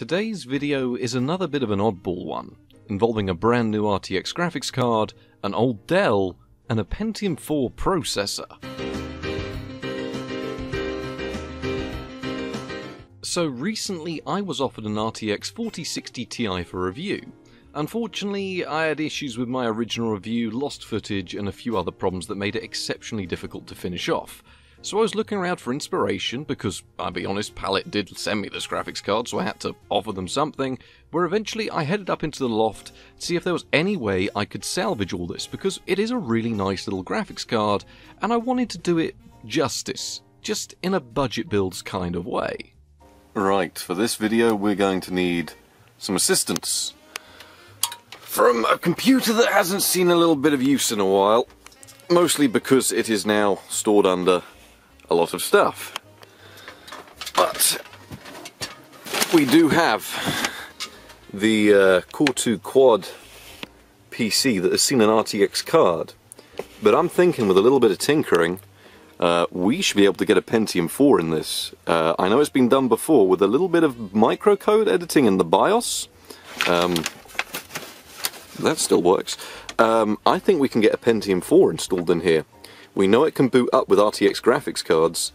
Today's video is another bit of an oddball one, involving a brand new RTX graphics card, an old Dell, and a Pentium 4 processor. So recently I was offered an RTX 4060 Ti for review. Unfortunately, I had issues with my original review, lost footage, and a few other problems that made it exceptionally difficult to finish off. So I was looking around for inspiration because, I'll be honest, Palit did send me this graphics card, so I had to offer them something. Where eventually I headed up into the loft to see if there was any way I could salvage all this because it is a really nice little graphics card and I wanted to do it justice, just in a budget builds kind of way. Right, for this video we're going to need some assistance from a computer that hasn't seen a little bit of use in a while. Mostly because it is now stored under a lot of stuff. But we do have the uh, Core 2 Quad PC that has seen an RTX card. But I'm thinking with a little bit of tinkering, uh, we should be able to get a Pentium 4 in this. Uh, I know it's been done before with a little bit of microcode editing in the BIOS. Um, that still works. Um, I think we can get a Pentium 4 installed in here. We know it can boot up with RTX graphics cards,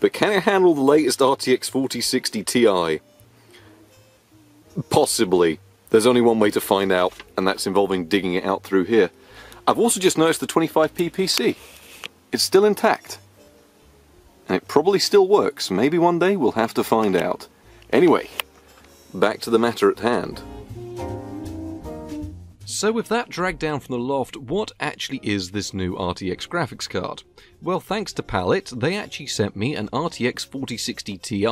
but can it handle the latest RTX 4060 Ti? Possibly. There's only one way to find out, and that's involving digging it out through here. I've also just noticed the 25p PC. It's still intact. And it probably still works. Maybe one day we'll have to find out. Anyway, back to the matter at hand. So with that dragged down from the loft, what actually is this new RTX graphics card? Well, thanks to Palit, they actually sent me an RTX 4060 Ti,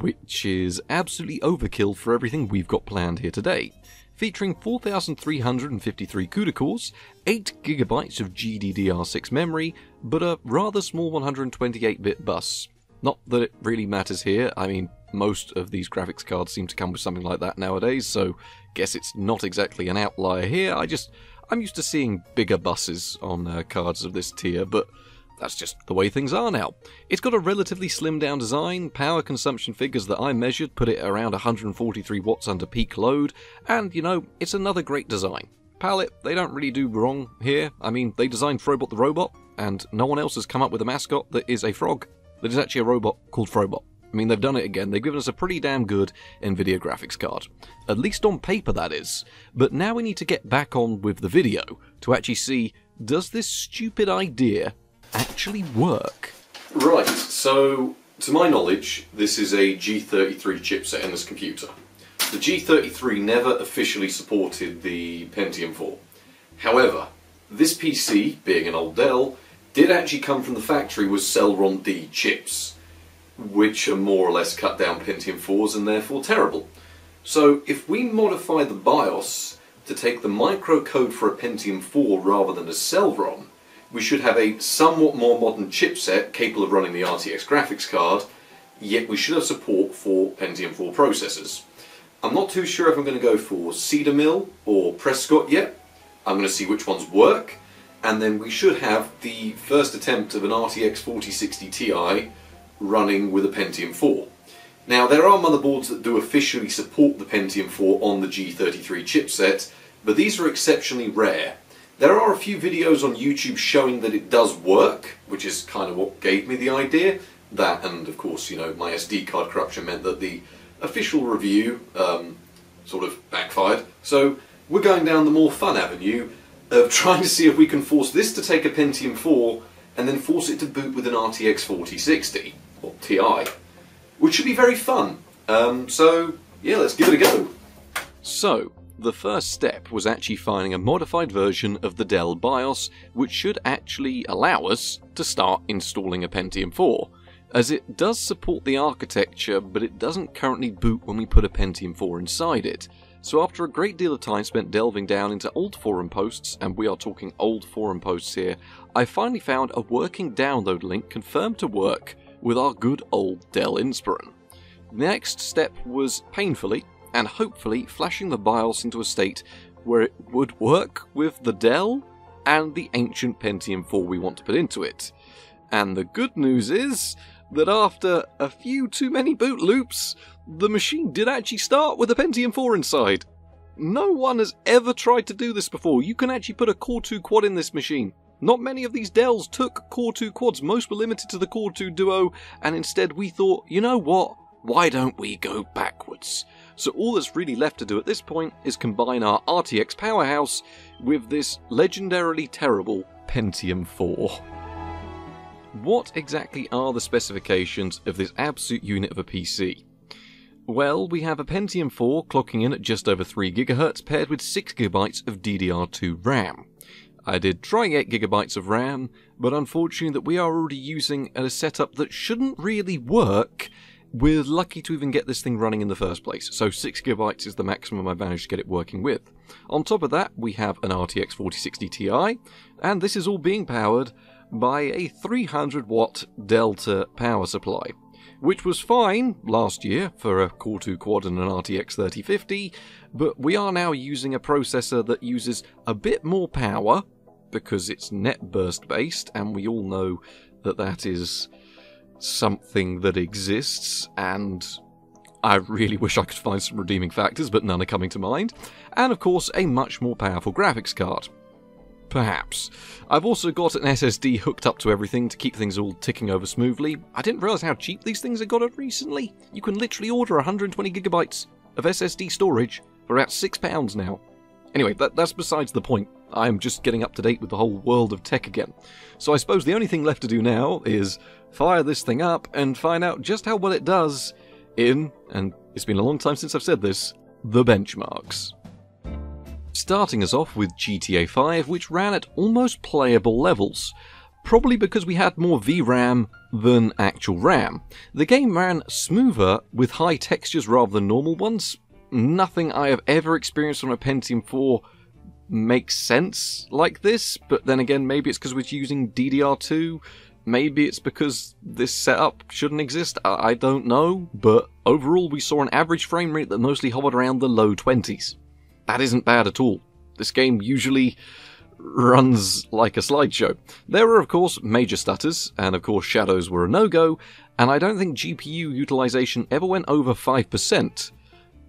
which is absolutely overkill for everything we've got planned here today. Featuring 4,353 CUDA cores, 8GB of GDDR6 memory, but a rather small 128-bit bus. Not that it really matters here, I mean, most of these graphics cards seem to come with something like that nowadays, so guess it's not exactly an outlier here. I just, I'm used to seeing bigger buses on uh, cards of this tier, but that's just the way things are now. It's got a relatively slimmed down design, power consumption figures that I measured put it around 143 watts under peak load, and you know, it's another great design. Palit, they don't really do wrong here. I mean, they designed Frobot the robot, and no one else has come up with a mascot that is a frog. That is actually a robot called Frobot. I mean, they've done it again. They've given us a pretty damn good NVIDIA graphics card. At least on paper, that is. But now we need to get back on with the video to actually see does this stupid idea actually work? Right, so to my knowledge, this is a G33 chipset in this computer. The G33 never officially supported the Pentium 4. However, this PC, being an old Dell, did actually come from the factory with Celeron D chips which are more or less cut down Pentium 4s and therefore terrible. So if we modify the BIOS to take the microcode for a Pentium 4 rather than a Celeron, we should have a somewhat more modern chipset capable of running the RTX graphics card, yet we should have support for Pentium 4 processors. I'm not too sure if I'm going to go for Cedar Mill or Prescott yet. I'm going to see which ones work, and then we should have the first attempt of an RTX 4060 Ti running with a Pentium 4. Now there are motherboards that do officially support the Pentium 4 on the G33 chipset, but these are exceptionally rare. There are a few videos on YouTube showing that it does work, which is kind of what gave me the idea. That and of course, you know, my SD card corruption meant that the official review um, sort of backfired. So we're going down the more fun avenue of trying to see if we can force this to take a Pentium 4 and then force it to boot with an RTX 4060 or TI, which should be very fun. Um, so, yeah, let's give it a go. So, the first step was actually finding a modified version of the Dell BIOS, which should actually allow us to start installing a Pentium 4, as it does support the architecture, but it doesn't currently boot when we put a Pentium 4 inside it. So after a great deal of time spent delving down into old forum posts, and we are talking old forum posts here, I finally found a working download link confirmed to work with our good old Dell Inspiron. The next step was painfully, and hopefully flashing the BIOS into a state where it would work with the Dell and the ancient Pentium 4 we want to put into it. And the good news is, that after a few too many boot loops, the machine did actually start with a Pentium 4 inside. No one has ever tried to do this before. You can actually put a Core 2 quad in this machine. Not many of these Dells took Core 2 quads, most were limited to the Core 2 Duo, and instead we thought, you know what? Why don't we go backwards? So all that's really left to do at this point is combine our RTX powerhouse with this legendarily terrible Pentium 4. What exactly are the specifications of this absolute unit of a PC? Well, we have a Pentium 4 clocking in at just over 3GHz paired with 6GB of DDR2 RAM. I did try 8GB of RAM, but unfortunately that we are already using a setup that shouldn't really work we're lucky to even get this thing running in the first place, so 6GB is the maximum I've managed to get it working with. On top of that, we have an RTX 4060 Ti, and this is all being powered by a 300 watt Delta power supply, which was fine last year for a Core 2 Quad and an RTX 3050, but we are now using a processor that uses a bit more power because it's NetBurst based, and we all know that that is something that exists, and I really wish I could find some redeeming factors, but none are coming to mind. And of course, a much more powerful graphics card. Perhaps. I've also got an SSD hooked up to everything to keep things all ticking over smoothly. I didn't realise how cheap these things have got at recently. You can literally order 120 gigabytes of SSD storage for about £6 now. Anyway, that, that's besides the point. I'm just getting up to date with the whole world of tech again. So I suppose the only thing left to do now is fire this thing up and find out just how well it does in, and it's been a long time since I've said this, the benchmarks. Starting us off with GTA 5, which ran at almost playable levels. Probably because we had more VRAM than actual RAM. The game ran smoother with high textures rather than normal ones. Nothing I have ever experienced on a Pentium 4 makes sense like this, but then again, maybe it's because we're using DDR2. Maybe it's because this setup shouldn't exist. I, I don't know, but overall, we saw an average frame rate that mostly hovered around the low 20s. That isn't bad at all. This game usually runs like a slideshow. There were, of course, major stutters, and of course, shadows were a no go, and I don't think GPU utilization ever went over 5%.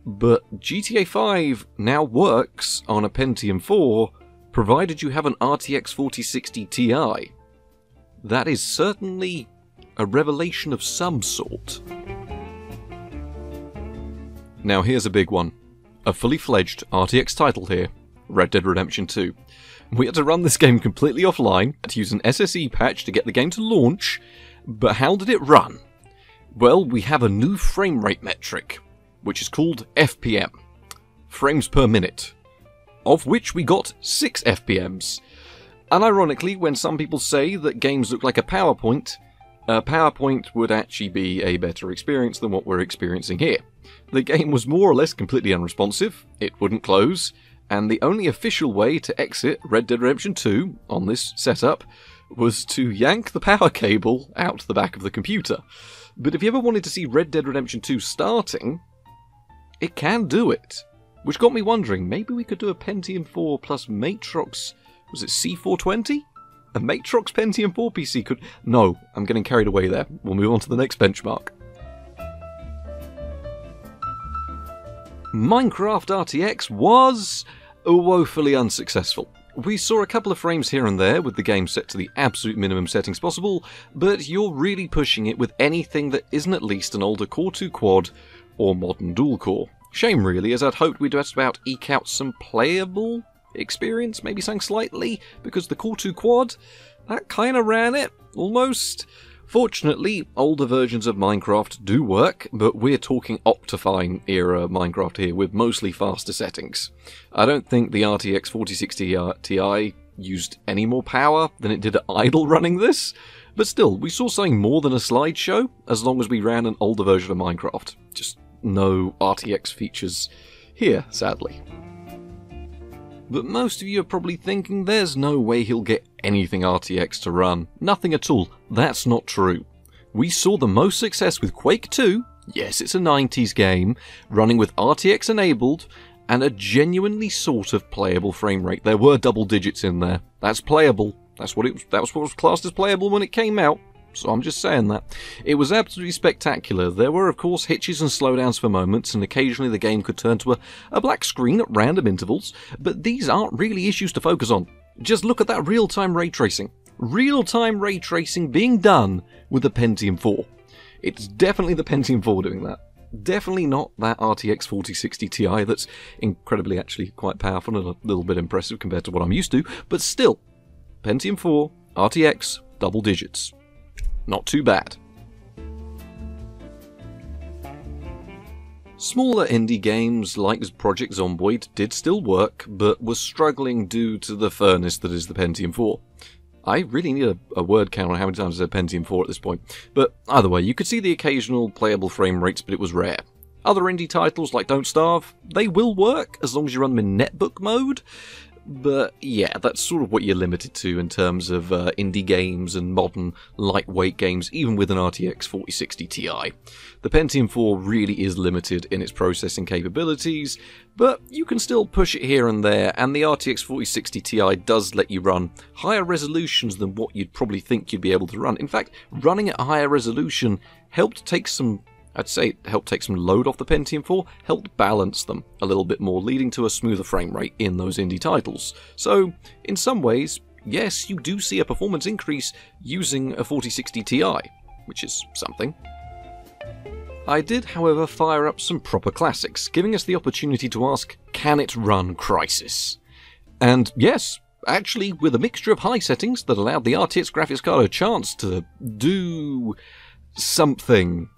But GTA 5 now works on a Pentium 4 provided you have an RTX 4060 Ti. That is certainly a revelation of some sort. Now, here's a big one a fully fledged RTX title here Red Dead Redemption 2. We had to run this game completely offline to use an SSE patch to get the game to launch, but how did it run? Well, we have a new frame rate metric which is called FPM, frames per minute, of which we got 6 FPMs. Ironically, when some people say that games look like a PowerPoint, a PowerPoint would actually be a better experience than what we're experiencing here. The game was more or less completely unresponsive, it wouldn't close, and the only official way to exit Red Dead Redemption 2 on this setup was to yank the power cable out the back of the computer. But if you ever wanted to see Red Dead Redemption 2 starting, it can do it. Which got me wondering, maybe we could do a Pentium 4 plus Matrox, was it C420? A Matrox Pentium 4 PC could. No, I'm getting carried away there. We'll move on to the next benchmark. Minecraft RTX was woefully unsuccessful. We saw a couple of frames here and there with the game set to the absolute minimum settings possible, but you're really pushing it with anything that isn't at least an older Core 2 quad or modern dual core. Shame really, as I'd hoped we'd just about eke out some playable experience, maybe something slightly, because the Core 2 Quad, that kinda ran it, almost. Fortunately, older versions of Minecraft do work, but we're talking Optifine era Minecraft here with mostly faster settings. I don't think the RTX 4060 Ti used any more power than it did at idle running this, but still, we saw something more than a slideshow as long as we ran an older version of Minecraft. Just no RTX features here, sadly. But most of you are probably thinking there's no way he'll get anything RTX to run. Nothing at all. That's not true. We saw the most success with Quake 2, yes, it's a 90s game, running with RTX enabled and a genuinely sort of playable frame rate. There were double digits in there. That's playable. That's what it was, that was what was classed as playable when it came out. So I'm just saying that. It was absolutely spectacular. There were, of course, hitches and slowdowns for moments, and occasionally the game could turn to a, a black screen at random intervals, but these aren't really issues to focus on. Just look at that real time ray tracing. Real time ray tracing being done with the Pentium 4. It's definitely the Pentium 4 doing that. Definitely not that RTX 4060 Ti that's incredibly actually quite powerful and a little bit impressive compared to what I'm used to, but still, Pentium 4, RTX, double digits. Not too bad. Smaller indie games like Project Zomboid did still work, but was struggling due to the furnace that is the Pentium 4. I really need a, a, word count on how many times I said Pentium 4 at this point. But either way, you could see the occasional playable frame rates, but it was rare. Other indie titles like Don't Starve, they will work as long as you run them in netbook mode, but yeah, that's sort of what you're limited to in terms of uh, indie games and modern lightweight games, even with an RTX 4060 Ti. The Pentium 4 really is limited in its processing capabilities, but you can still push it here and there, and the RTX 4060 Ti does let you run higher resolutions than what you'd probably think you'd be able to run. In fact, running at a higher resolution helped take some I'd say it helped take some load off the Pentium 4, helped balance them a little bit more, leading to a smoother frame rate in those indie titles. So, in some ways, yes, you do see a performance increase using a 4060 Ti, which is something. I did, however, fire up some proper classics, giving us the opportunity to ask, can it run Crysis? And yes, actually, with a mixture of high settings that allowed the RTX graphics card a chance to do something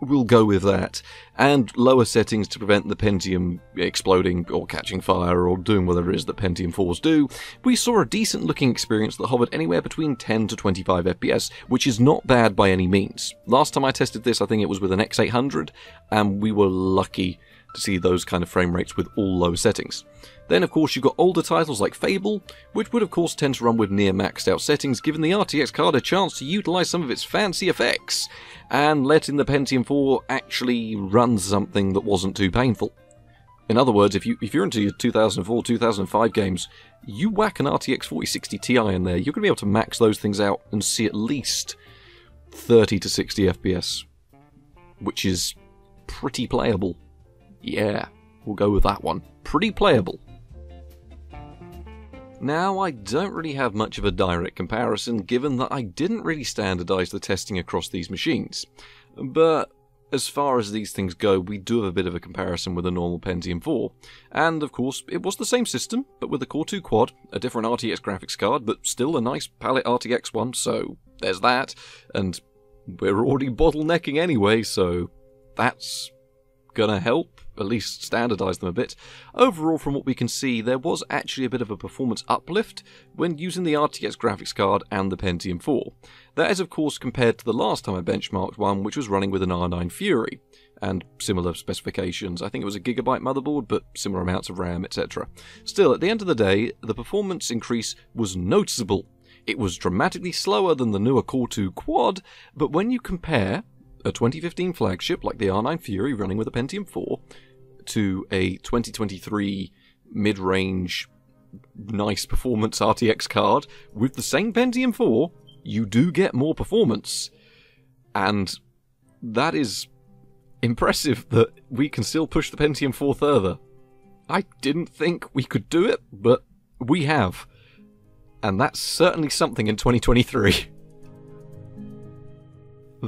we'll go with that. And lower settings to prevent the Pentium exploding or catching fire or doing whatever it is that Pentium 4s do. We saw a decent looking experience that hovered anywhere between 10 to 25 FPS, which is not bad by any means. Last time I tested this, I think it was with an X800, and we were lucky to see those kind of frame rates with all low settings. Then, of course, you've got older titles like Fable, which would, of course, tend to run with near maxed out settings, giving the RTX card a chance to utilize some of its fancy effects, and letting the Pentium 4 actually run something that wasn't too painful. In other words, if, you, if you're into your 2004 2005 games, you whack an RTX 4060 Ti in there, you're going to be able to max those things out and see at least 30 to 60 FPS, which is pretty playable. Yeah, we'll go with that one. Pretty playable. Now, I don't really have much of a direct comparison given that I didn't really standardize the testing across these machines. But as far as these things go, we do have a bit of a comparison with a normal Pentium 4. And of course, it was the same system, but with a Core 2 quad, a different RTX graphics card, but still a nice Palit RTX one, so there's that. And we're already bottlenecking anyway, so that's gonna help at least standardize them a bit. Overall, from what we can see, there was actually a bit of a performance uplift when using the RTX graphics card and the Pentium 4. That is, of course, compared to the last time I benchmarked one, which was running with an R9 Fury, and similar specifications. I think it was a gigabyte motherboard, but similar amounts of RAM, etc. Still, at the end of the day, the performance increase was noticeable. It was dramatically slower than the newer Core 2 Quad, but when you compare a 2015 flagship like the R9 Fury running with a Pentium 4 to a 2023 mid range nice performance RTX card with the same Pentium 4, you do get more performance. And that is impressive that we can still push the Pentium 4 further. I didn't think we could do it, but we have. And that's certainly something in 2023.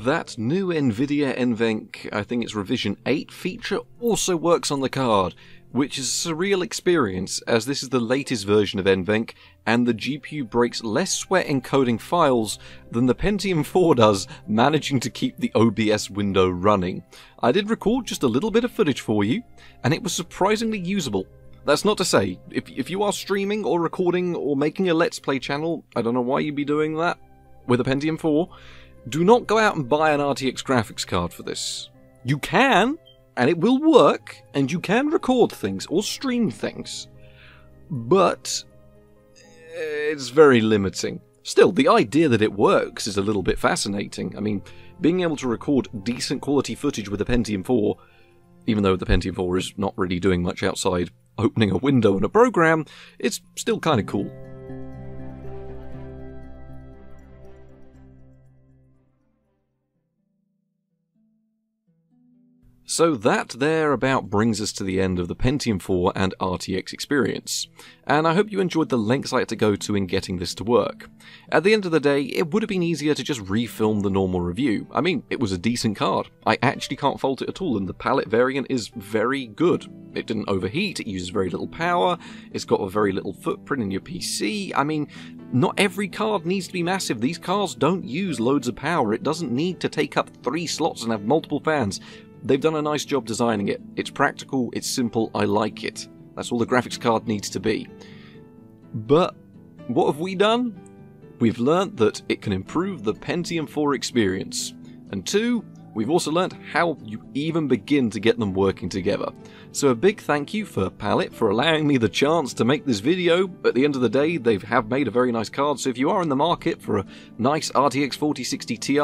That new NVIDIA NVENC, I think it's revision 8 feature, also works on the card, which is a surreal experience as this is the latest version of NVENC and the GPU breaks less sweat encoding files than the Pentium 4 does managing to keep the OBS window running. I did record just a little bit of footage for you, and it was surprisingly usable. That's not to say, if, if you are streaming or recording or making a Let's Play channel, I don't know why you'd be doing that with a Pentium 4, do not go out and buy an RTX graphics card for this. You can, and it will work, and you can record things or stream things, but eh, it's very limiting. Still, the idea that it works is a little bit fascinating. I mean, being able to record decent quality footage with a Pentium 4, even though the Pentium 4 is not really doing much outside opening a window in a program, it's still kind of cool. So that there about brings us to the end of the Pentium 4 and RTX experience, and I hope you enjoyed the lengths I had to go to in getting this to work. At the end of the day, it would have been easier to just refilm the normal review. I mean, it was a decent card. I actually can't fault it at all, and the Palit variant is very good. It didn't overheat, it uses very little power, it's got a very little footprint in your PC. I mean, not every card needs to be massive. These cards don't use loads of power. It doesn't need to take up three slots and have multiple fans. They've done a nice job designing it. It's practical, it's simple, I like it. That's all the graphics card needs to be. But what have we done? We've learnt that it can improve the Pentium 4 experience. And two, we've also learnt how you even begin to get them working together. So a big thank you for Palit for allowing me the chance to make this video. At the end of the day, they have made a very nice card, so if you are in the market for a nice RTX 4060 Ti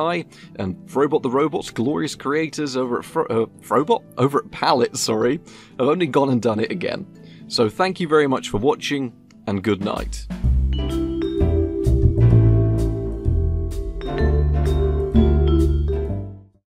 and Frobot the Robot's glorious creators over at Fro- uh, Frobot? Over at Palit, sorry, have only gone and done it again. So thank you very much for watching, and good night.